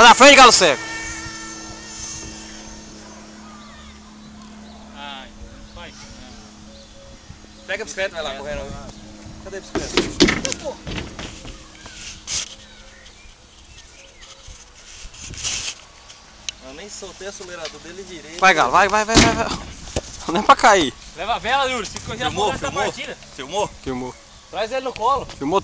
Tá na frente, galo seco. Ai, faz. Pega a bicicleta, vai lá correndo. Cadê a bicicleta? Eu nem soltei o acelerador dele e virei. Vai, galo, vai, vai, vai, vai. vai. Não é pra cair. Leva a vela, Yuri. Se correr a Filmou, essa filmou? partida. Filmou? Filmou. Traz ele no colo. Filmou